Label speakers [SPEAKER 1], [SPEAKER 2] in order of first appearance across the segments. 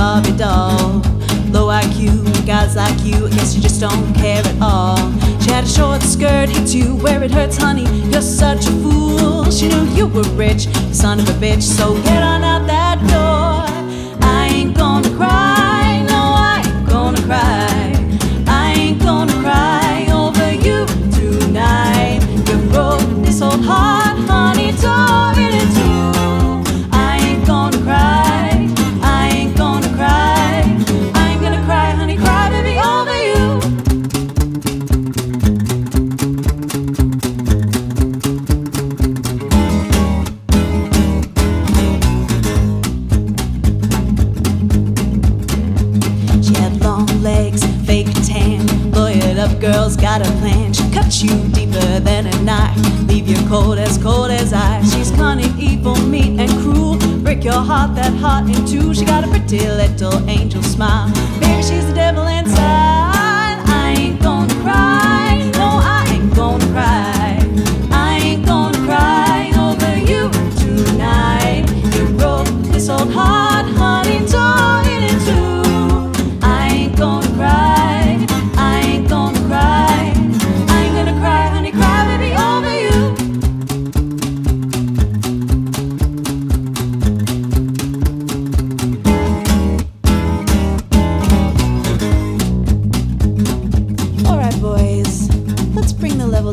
[SPEAKER 1] Barbie doll. Low IQ, guys like you, I guess you just don't care at all. She had a short skirt, hates you where it hurts, honey. You're such a fool. She knew you were rich, son of a bitch. So get on out girls got a plan. She cut you deeper than a knife, leave you cold as cold as ice. She's cunning, evil, mean, and cruel. Break your heart, that heart in two. She got a pretty little angel smile. Baby, she's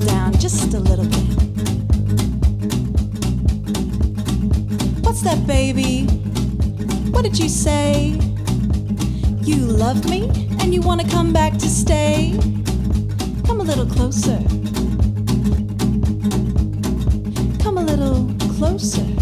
[SPEAKER 1] down just a little bit. What's that, baby? What did you say? You love me and you want to come back to stay? Come a little closer. Come a little closer.